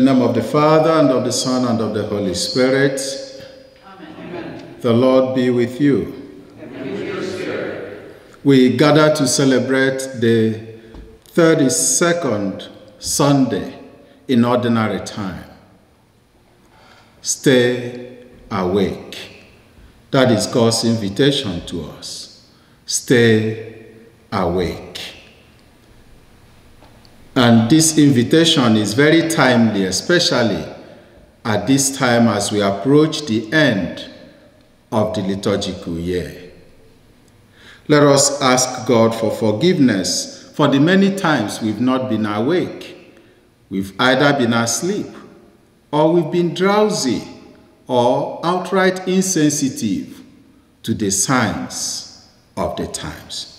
The name of the Father, and of the Son, and of the Holy Spirit. Amen. The Lord be with you. And with your spirit. We gather to celebrate the 32nd Sunday in ordinary time. Stay awake. That is God's invitation to us. Stay awake. And this invitation is very timely, especially at this time as we approach the end of the liturgical year. Let us ask God for forgiveness for the many times we've not been awake. We've either been asleep, or we've been drowsy, or outright insensitive to the signs of the times.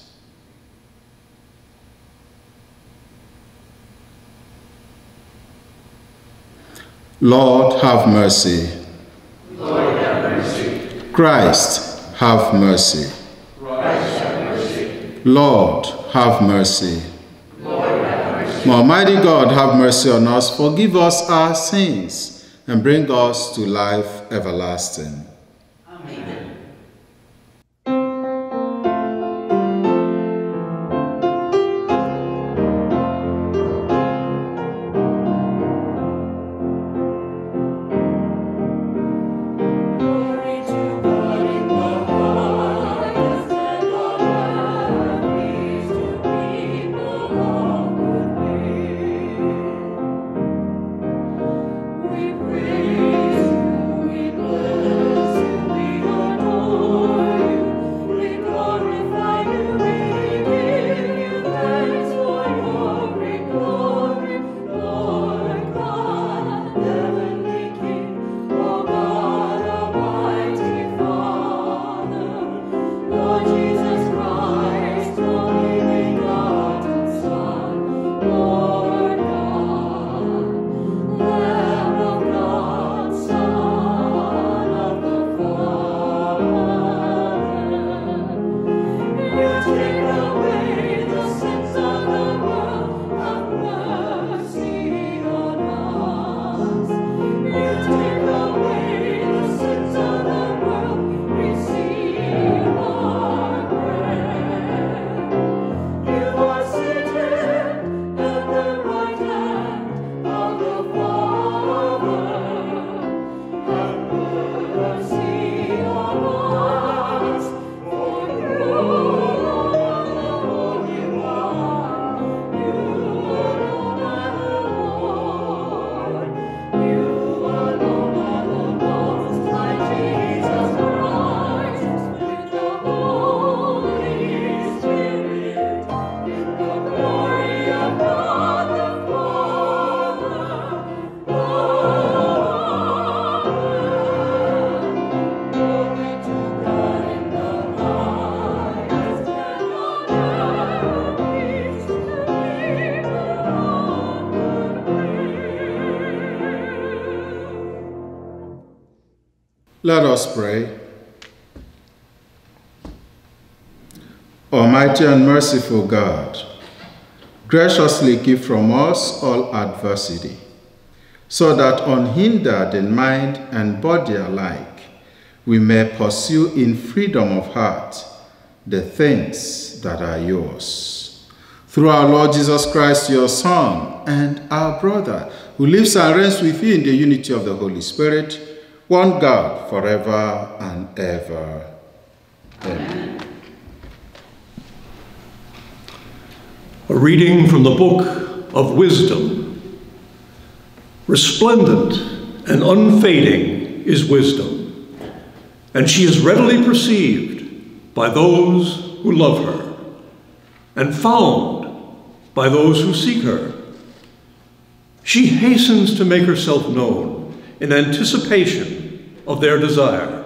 Lord, have mercy. Lord, have mercy. Christ, have mercy. Christ, have mercy. Lord, have mercy. Lord, have mercy. Almighty God, have mercy on us, forgive us our sins, and bring us to life everlasting. Let us pray. Almighty and merciful God, graciously keep from us all adversity, so that unhindered in mind and body alike, we may pursue in freedom of heart the things that are yours. Through our Lord Jesus Christ, your Son, and our brother, who lives and reigns with you in the unity of the Holy Spirit, one God, forever and ever. Amen. A reading from the book of wisdom. Resplendent and unfading is wisdom, and she is readily perceived by those who love her, and found by those who seek her. She hastens to make herself known in anticipation of their desire.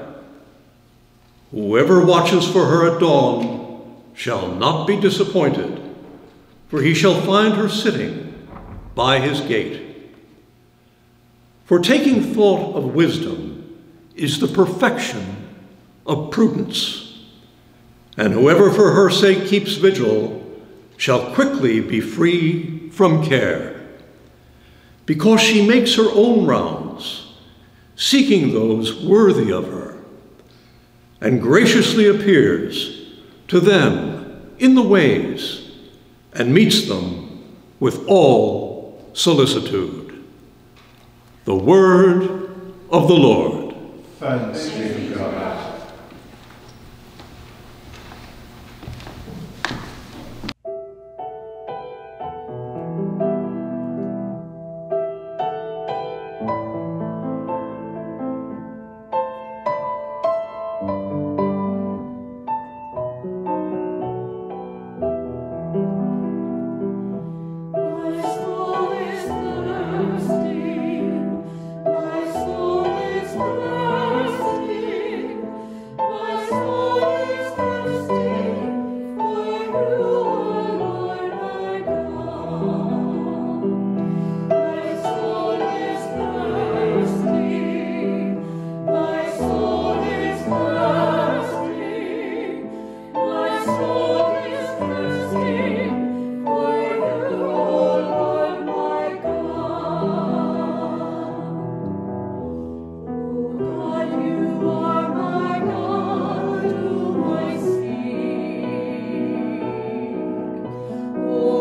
Whoever watches for her at dawn shall not be disappointed, for he shall find her sitting by his gate. For taking thought of wisdom is the perfection of prudence, and whoever for her sake keeps vigil shall quickly be free from care. because she makes her own rounds, seeking those worthy of her, and graciously appears to them in the ways and meets them with all solicitude. The word of the Lord. Thanks be to God.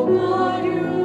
Oh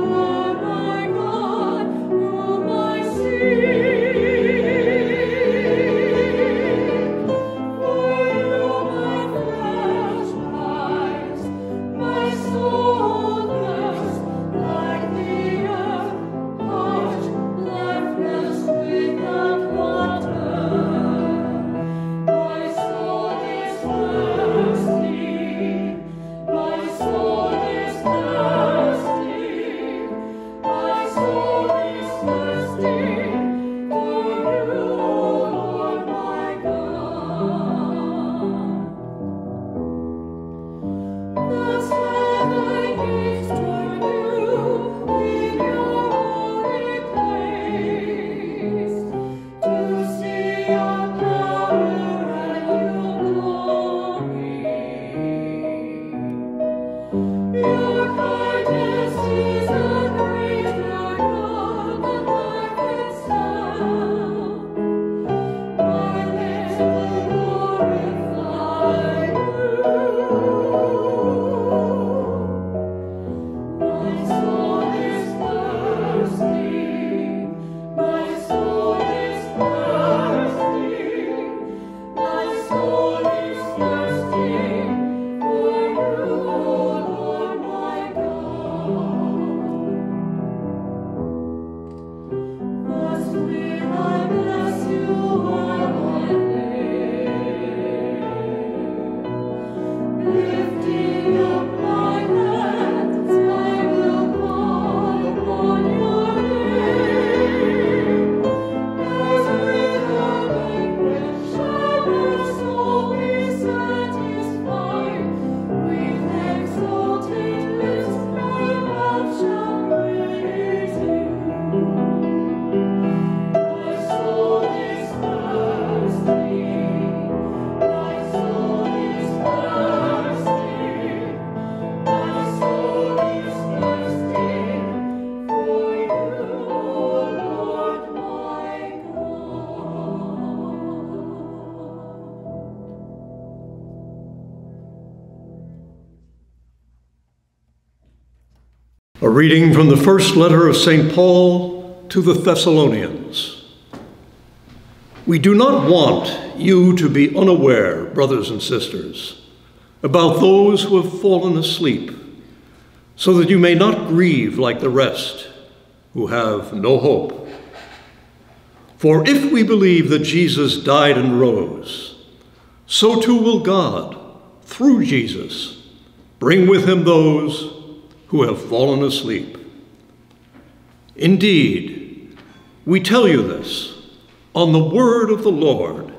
reading from the first letter of St. Paul to the Thessalonians. We do not want you to be unaware, brothers and sisters, about those who have fallen asleep, so that you may not grieve like the rest who have no hope. For if we believe that Jesus died and rose, so too will God, through Jesus, bring with him those who have fallen asleep. Indeed, we tell you this on the word of the Lord,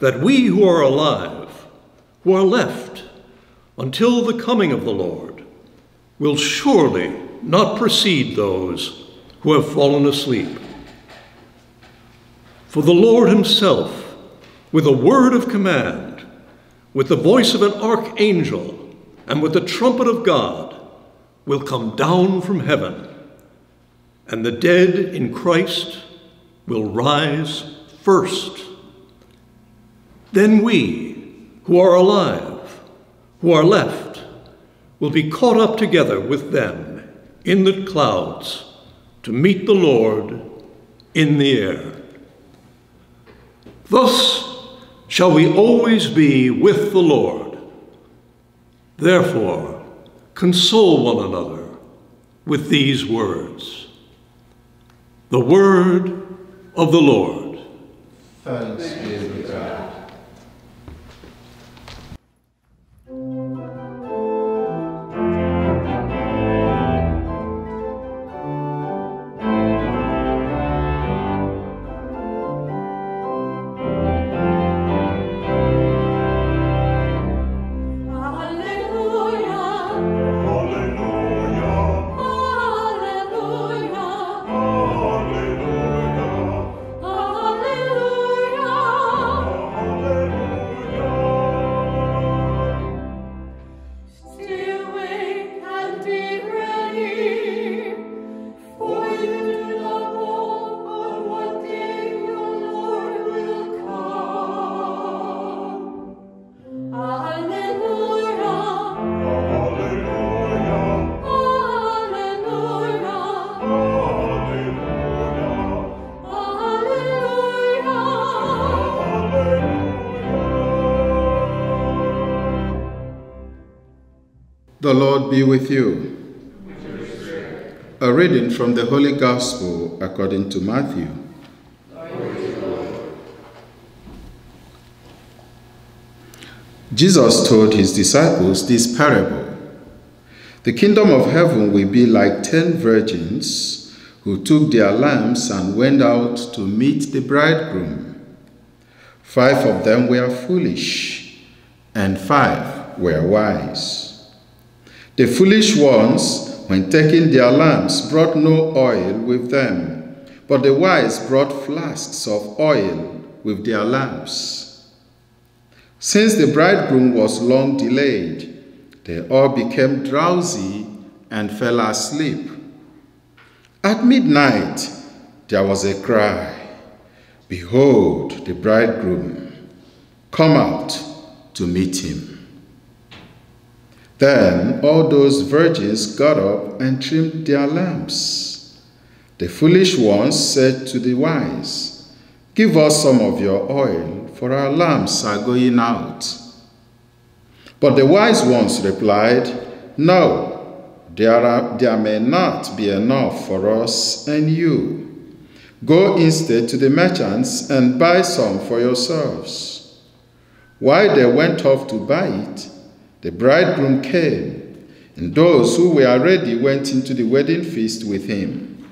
that we who are alive, who are left until the coming of the Lord, will surely not precede those who have fallen asleep. For the Lord himself, with a word of command, with the voice of an archangel, and with the trumpet of God, will come down from heaven, and the dead in Christ will rise first. Then we, who are alive, who are left, will be caught up together with them in the clouds to meet the Lord in the air. Thus shall we always be with the Lord. Therefore, console one another with these words. The word of the Lord. Thanks be to God. The Lord be with you. A reading from the Holy Gospel according to Matthew. Jesus told his disciples this parable The kingdom of heaven will be like ten virgins who took their lamps and went out to meet the bridegroom. Five of them were foolish, and five were wise. The foolish ones, when taking their lamps, brought no oil with them, but the wise brought flasks of oil with their lamps. Since the bridegroom was long delayed, they all became drowsy and fell asleep. At midnight, there was a cry Behold, the bridegroom, come out to meet him. Then all those virgins got up and trimmed their lamps. The foolish ones said to the wise, Give us some of your oil, for our lamps are going out. But the wise ones replied, No, there, are, there may not be enough for us and you. Go instead to the merchants and buy some for yourselves. While they went off to buy it, the bridegroom came, and those who were ready went into the wedding feast with him.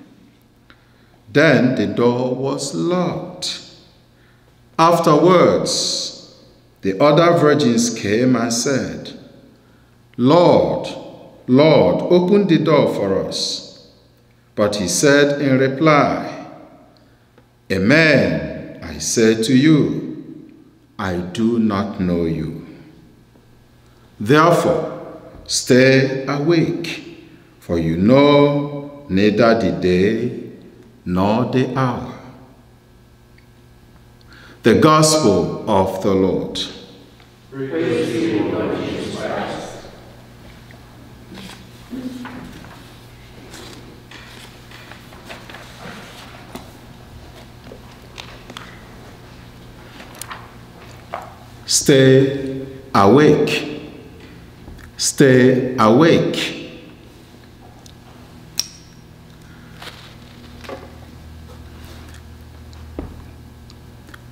Then the door was locked. Afterwards, the other virgins came and said, Lord, Lord, open the door for us. But he said in reply, Amen, I say to you, I do not know you. Therefore, stay awake, for you know neither the day nor the hour. The Gospel of the Lord. Stay awake. Stay awake.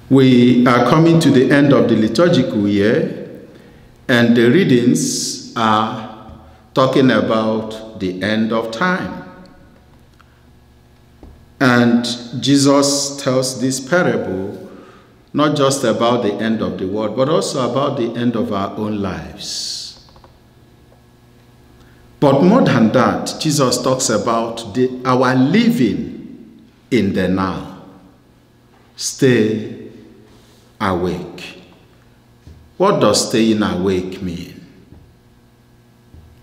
We are coming to the end of the liturgical year, and the readings are talking about the end of time. And Jesus tells this parable not just about the end of the world, but also about the end of our own lives. But more than that, Jesus talks about the, our living in the now. Stay awake. What does staying awake mean?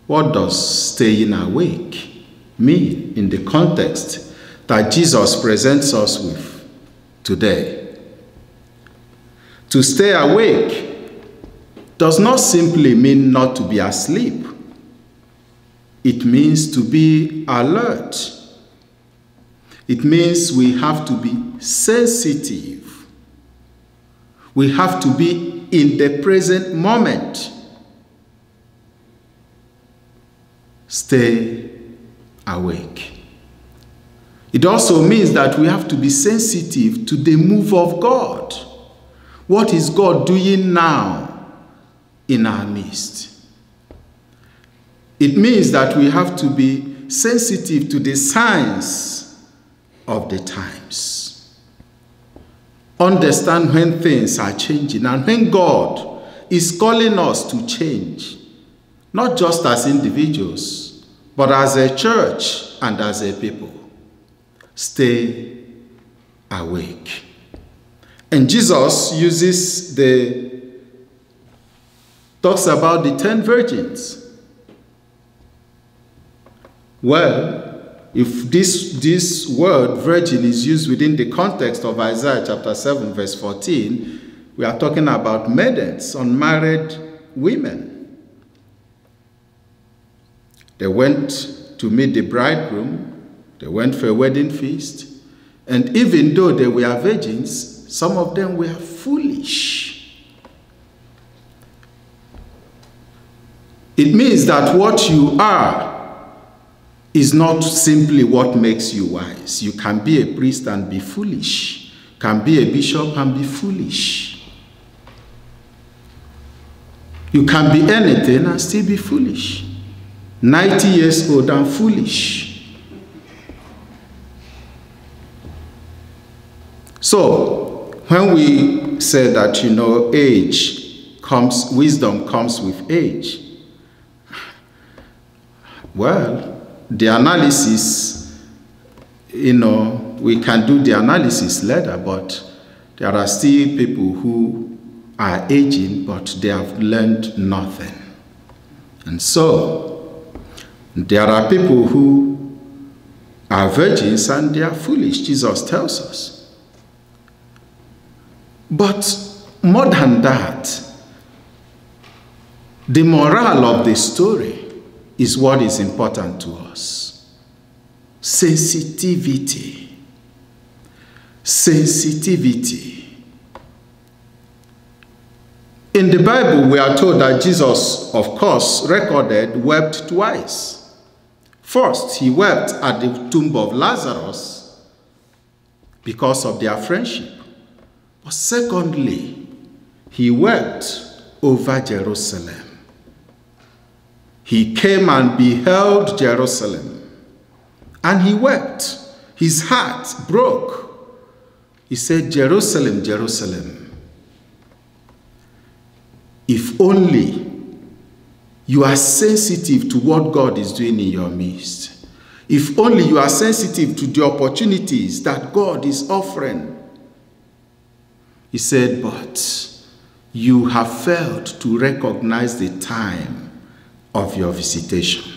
What does staying awake mean in the context that Jesus presents us with today. To stay awake does not simply mean not to be asleep. It means to be alert. It means we have to be sensitive. We have to be in the present moment. Stay awake. It also means that we have to be sensitive to the move of God. What is God doing now in our midst? It means that we have to be sensitive to the signs of the times. Understand when things are changing and when God is calling us to change, not just as individuals, but as a church and as a people. Stay awake. And Jesus uses the, talks about the ten virgins. Well, if this, this word virgin is used within the context of Isaiah chapter 7, verse 14, we are talking about maidens, unmarried women. They went to meet the bridegroom, they went for a wedding feast, and even though they were virgins, some of them were foolish. It means that what you are is not simply what makes you wise. You can be a priest and be foolish, can be a bishop and be foolish. You can be anything and still be foolish. 90 years old and foolish. So, when we say that, you know, age comes, wisdom comes with age, well, the analysis, you know, we can do the analysis later, but there are still people who are aging, but they have learned nothing. And so, there are people who are virgins and they are foolish, Jesus tells us. But more than that, the moral of the story is what is important to us. Sensitivity. Sensitivity. In the Bible, we are told that Jesus, of course, recorded wept twice. First, he wept at the tomb of Lazarus because of their friendship. But secondly, he wept over Jerusalem. He came and beheld Jerusalem, and he wept. His heart broke. He said, Jerusalem, Jerusalem, if only you are sensitive to what God is doing in your midst. If only you are sensitive to the opportunities that God is offering. He said, but you have failed to recognize the time of your visitation.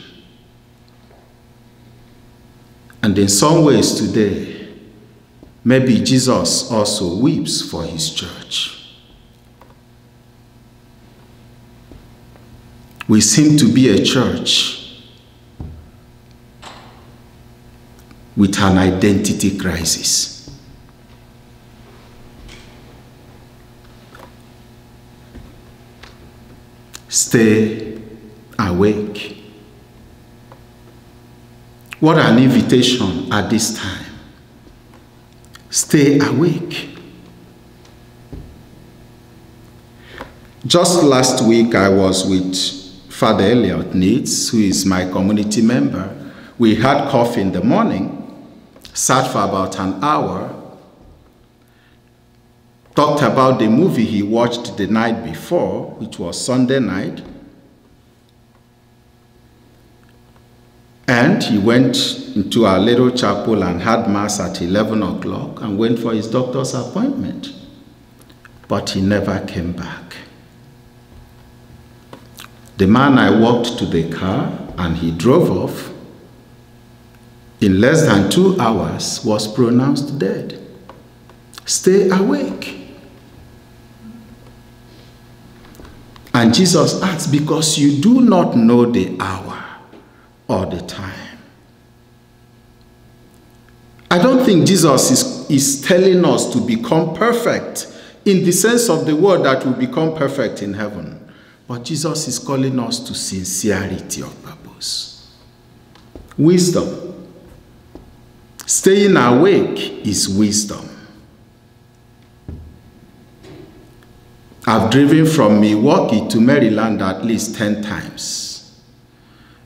And in some ways today, maybe Jesus also weeps for his church. We seem to be a church with an identity crisis. Stay awake. What an invitation at this time. Stay awake. Just last week, I was with Father Elliot Needs, who is my community member. We had coffee in the morning, sat for about an hour, talked about the movie he watched the night before, which was Sunday night. And he went into our little chapel and had mass at 11 o'clock and went for his doctor's appointment. But he never came back. The man I walked to the car and he drove off. in less than two hours, was pronounced dead. Stay awake. And Jesus asked, Because you do not know the hour or the time. I don't think Jesus is, is telling us to become perfect in the sense of the word that we become perfect in heaven. But Jesus is calling us to sincerity of purpose, wisdom. Staying awake is wisdom. I've driven from Milwaukee to Maryland at least 10 times.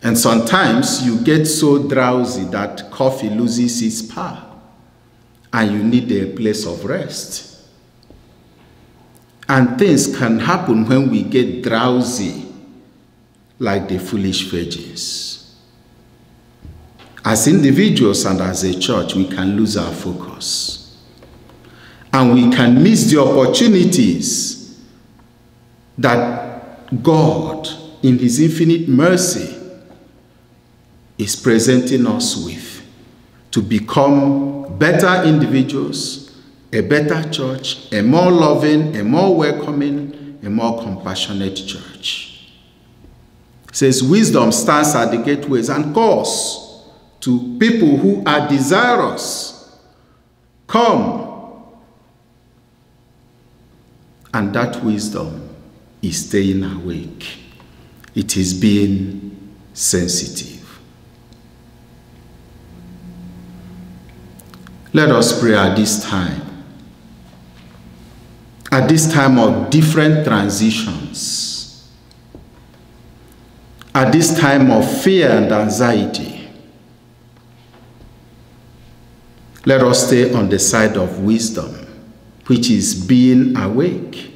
And sometimes you get so drowsy that coffee loses its power and you need a place of rest. And things can happen when we get drowsy, like the foolish virgins. As individuals and as a church, we can lose our focus. And we can miss the opportunities that God, in His infinite mercy, is presenting us with to become better individuals, a better church, a more loving, a more welcoming, a more compassionate church. It says wisdom stands at the gateways and calls to people who are desirous. Come. And that wisdom is staying awake. It is being sensitive. Let us pray at this time. At this time of different transitions. At this time of fear and anxiety. Let us stay on the side of wisdom, which is being awake,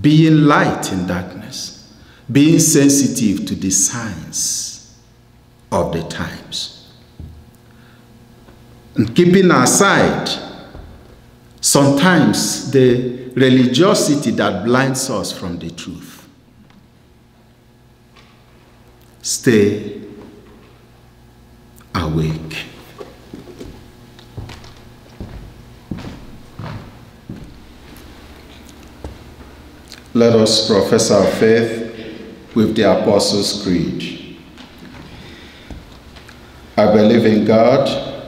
being light in darkness, being sensitive to the signs of the times. And keeping aside sometimes the religiosity that blinds us from the truth. Stay awake. Let us profess our faith with the Apostles' Creed. I believe in God,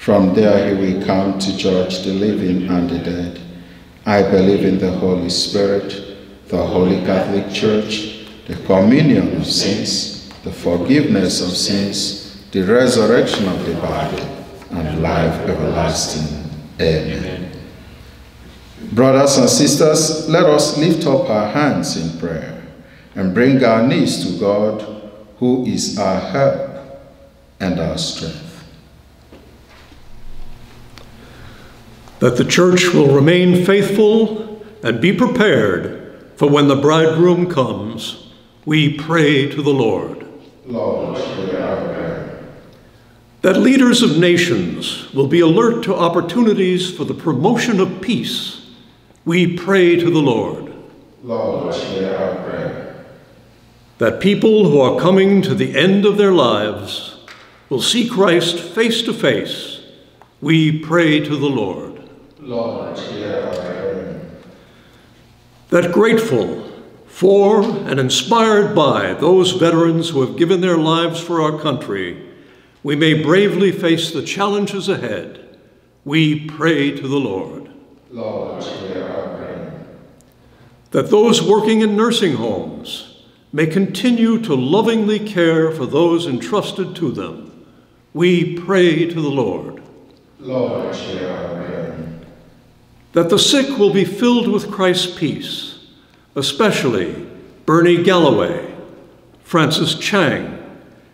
From there, he will come to judge the living and the dead. I believe in the Holy Spirit, the Holy Catholic Church, the communion of saints, the forgiveness of sins, the resurrection of the body, and life everlasting. Amen. Brothers and sisters, let us lift up our hands in prayer and bring our knees to God, who is our help and our strength. That the church will remain faithful and be prepared for when the bridegroom comes, we pray to the Lord. Lord. That leaders of nations will be alert to opportunities for the promotion of peace, we pray to the Lord. Lord. That people who are coming to the end of their lives will see Christ face to face, we pray to the Lord. Lord, hear our prayer. That grateful for and inspired by those veterans who have given their lives for our country, we may bravely face the challenges ahead, we pray to the Lord. Lord, hear our prayer. That those working in nursing homes may continue to lovingly care for those entrusted to them, we pray to the Lord. Lord, hear our prayer. That the sick will be filled with Christ's peace, especially Bernie Galloway, Francis Chang,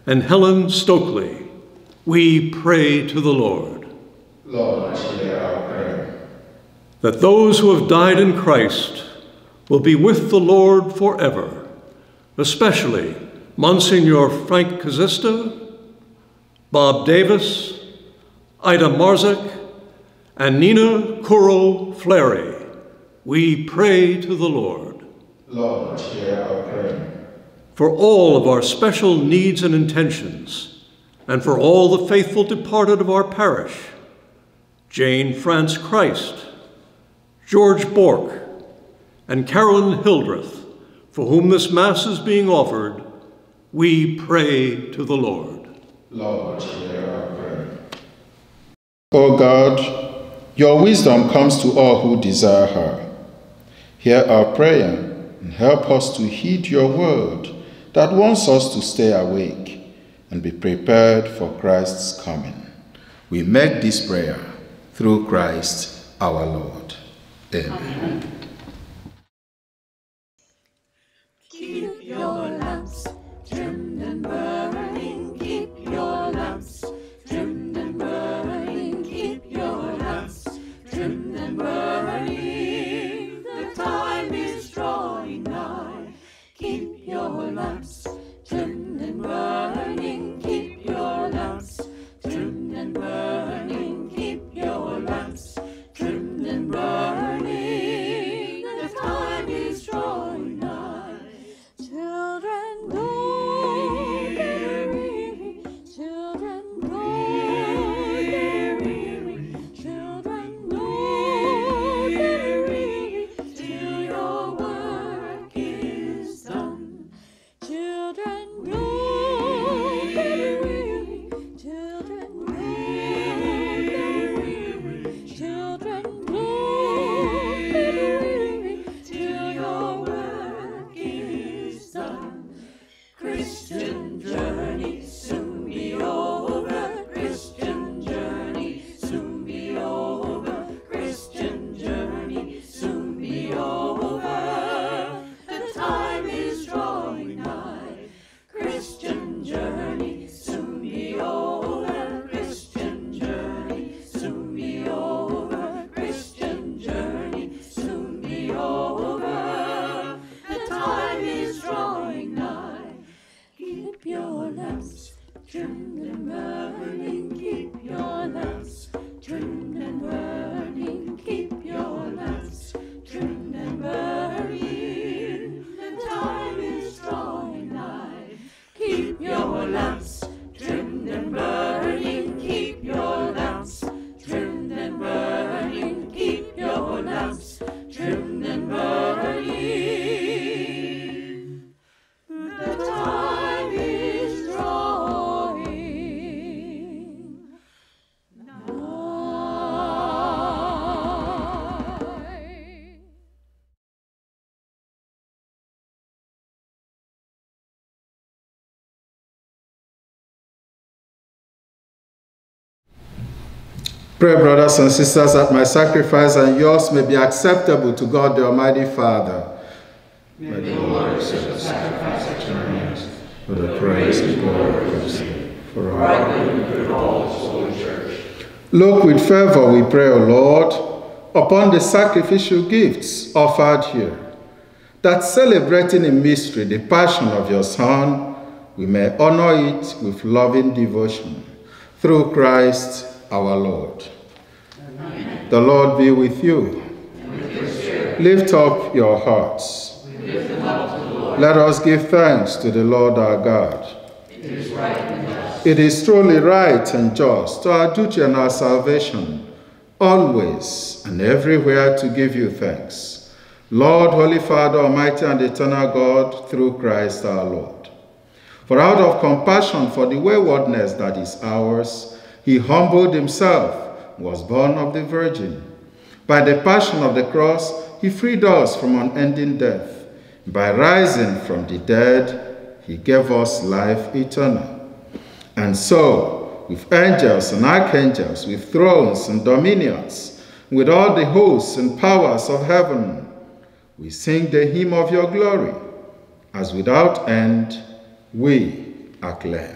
and Helen Stokely, we pray to the Lord. Lord, hear our prayer. That those who have died in Christ will be with the Lord forever, especially Monsignor Frank Kazista, Bob Davis, Ida Marzek, and Nina Kuro Flary. We pray to the Lord. Lord, hear our prayer. For all of our special needs and intentions, and for all the faithful departed of our parish, Jane France Christ, George Bork, and Carolyn Hildreth, for whom this Mass is being offered, we pray to the Lord. Lord, hear our prayer. O God, your wisdom comes to all who desire her. Hear our prayer and help us to heed your word that wants us to stay awake and be prepared for Christ's coming. We make this prayer through Christ our Lord. Amen. Keep Pray, brothers and sisters, that my sacrifice and yours may be acceptable to God the Almighty Father. May the Lord accept the sacrifice at your hands for the praise and glory of His name, for all. Look with fervor, we pray, O Lord, upon the sacrificial gifts offered here, that celebrating in mystery the passion of your Son, we may honor it with loving devotion. Through Christ our Lord. The Lord be with you. Lift up your hearts. Let us give thanks to the Lord our God. It is truly right and just our duty and our salvation, always and everywhere to give you thanks. Lord, Holy Father, Almighty and eternal God, through Christ our Lord. For out of compassion for the waywardness that is ours, he humbled himself, was born of the Virgin. By the passion of the cross, he freed us from unending death. By rising from the dead, he gave us life eternal. And so, with angels and archangels, with thrones and dominions, with all the hosts and powers of heaven, we sing the hymn of your glory, as without end we acclaim.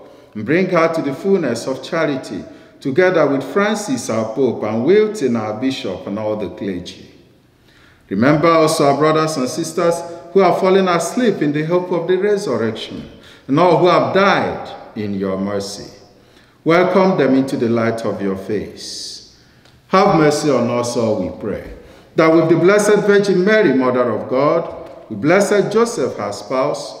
and bring her to the fullness of charity, together with Francis, our Pope, and Wilton, our Bishop, and all the clergy. Remember also our brothers and sisters who have fallen asleep in the hope of the resurrection, and all who have died in your mercy. Welcome them into the light of your face. Have mercy on us all, we pray, that with the Blessed Virgin Mary, Mother of God, with blessed Joseph, her spouse,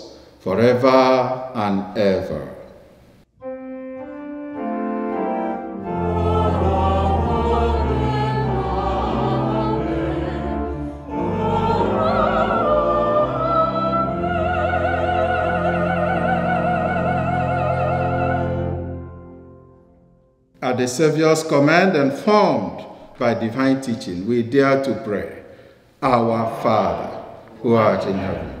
forever and ever. At the Savior's command and formed by divine teaching, we dare to pray. Our Father, who art in heaven,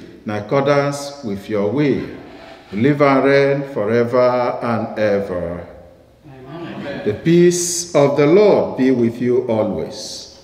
in accordance with your will. Live and reign forever and ever. The peace of the Lord be with you always.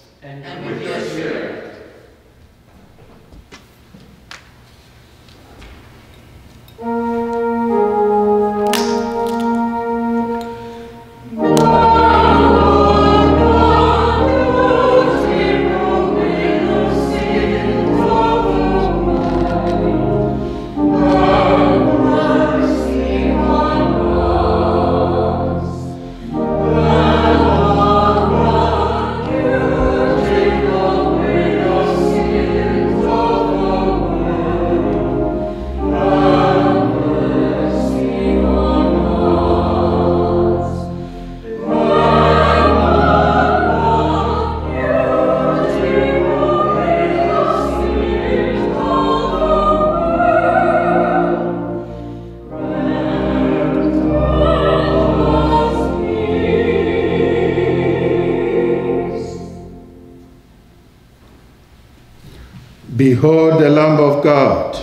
Behold the Lamb of God.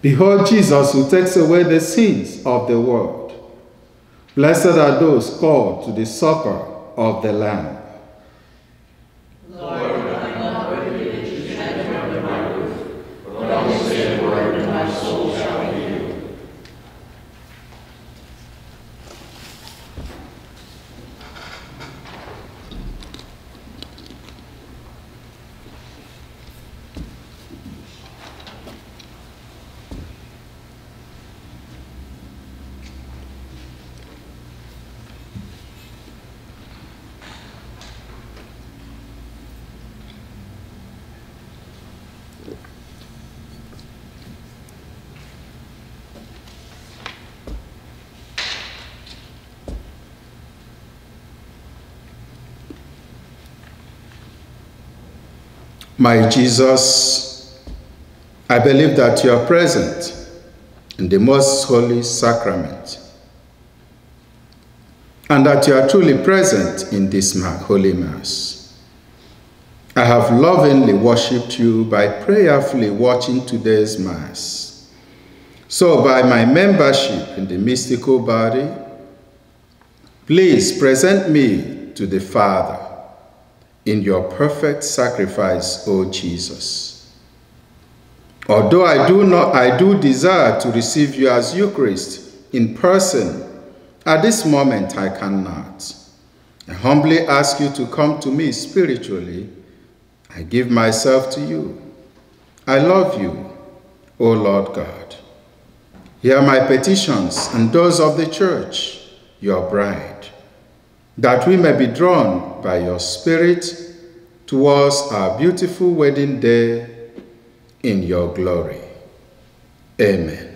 Behold Jesus who takes away the sins of the world. Blessed are those called to the supper of the Lamb. My Jesus, I believe that you are present in the most holy sacrament and that you are truly present in this holy Mass. I have lovingly worshipped you by prayerfully watching today's Mass. So, by my membership in the mystical body, please present me to the Father in your perfect sacrifice, O Jesus. Although I do not I do desire to receive you as Eucharist in person, at this moment I cannot. I humbly ask you to come to me spiritually. I give myself to you. I love you, O Lord God. Hear my petitions and those of the church, your bride that we may be drawn by your Spirit towards our beautiful wedding day in your glory. Amen.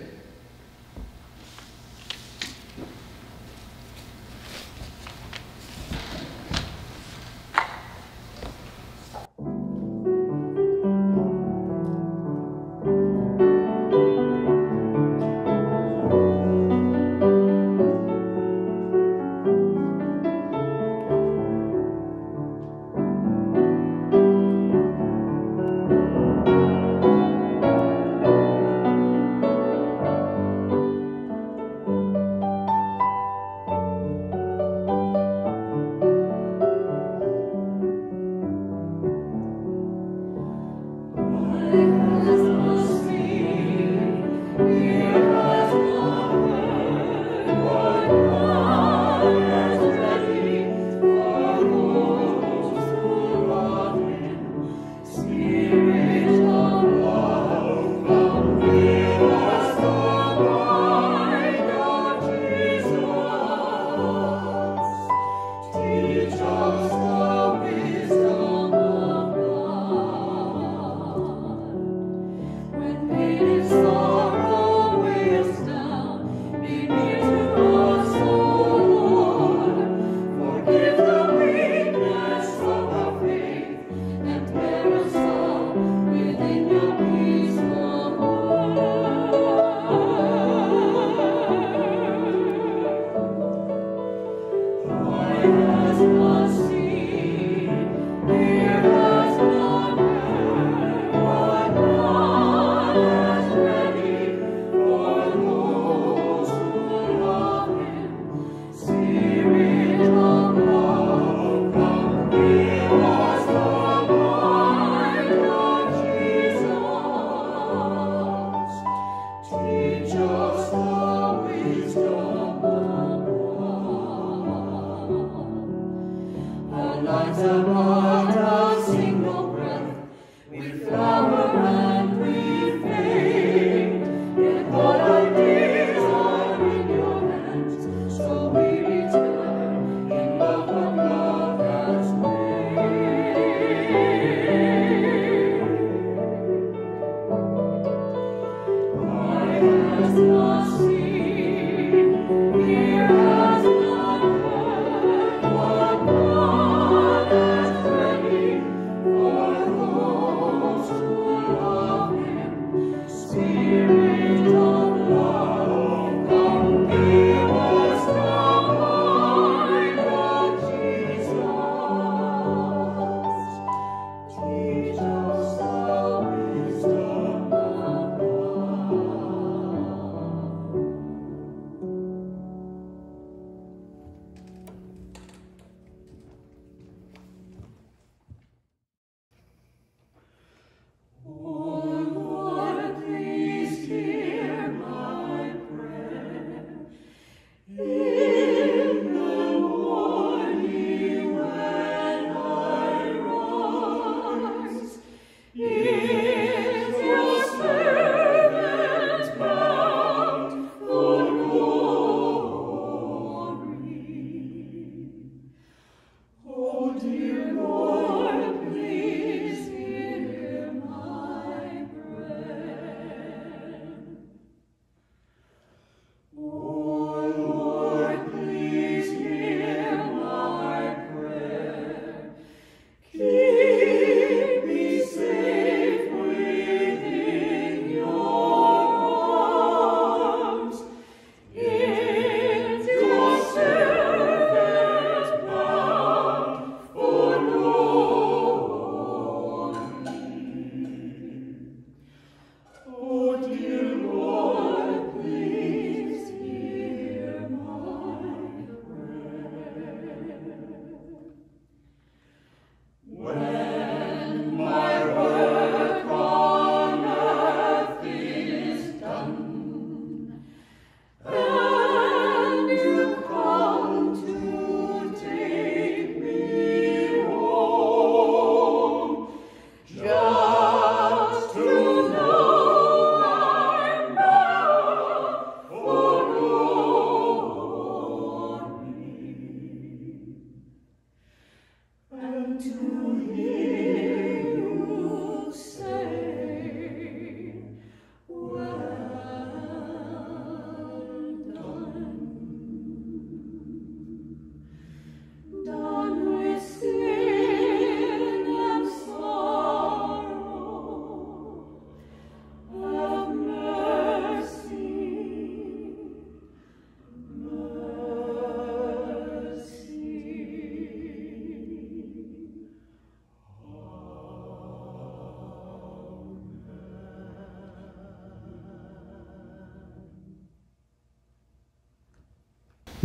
lights abroad.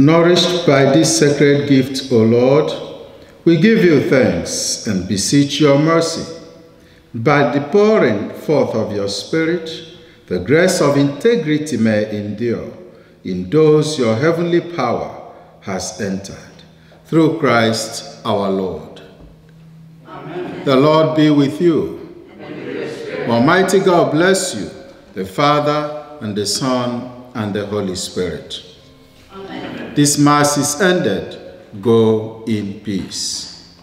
Nourished by this sacred gift, O Lord, we give you thanks and beseech your mercy. By the pouring forth of your Spirit, the grace of integrity may endure in those your heavenly power has entered. Through Christ our Lord. Amen. The Lord be with you. Almighty God bless you, the Father, and the Son, and the Holy Spirit. This Mass is ended. Go in peace.